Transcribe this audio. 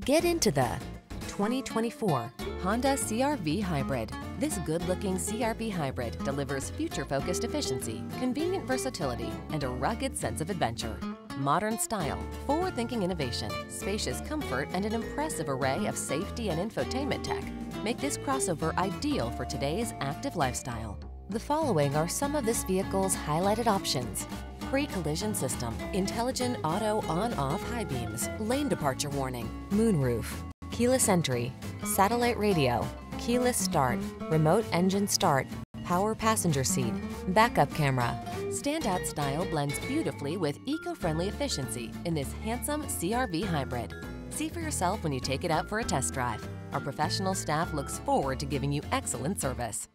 Get into the 2024 Honda CRV Hybrid. This good-looking CRV Hybrid delivers future-focused efficiency, convenient versatility, and a rugged sense of adventure. Modern style, forward-thinking innovation, spacious comfort, and an impressive array of safety and infotainment tech make this crossover ideal for today's active lifestyle. The following are some of this vehicle's highlighted options. Pre-collision system, intelligent auto on-off high beams, lane departure warning, moonroof, keyless entry, satellite radio, keyless start, remote engine start, power passenger seat, backup camera. Standout style blends beautifully with eco-friendly efficiency in this handsome CRV hybrid. See for yourself when you take it out for a test drive. Our professional staff looks forward to giving you excellent service.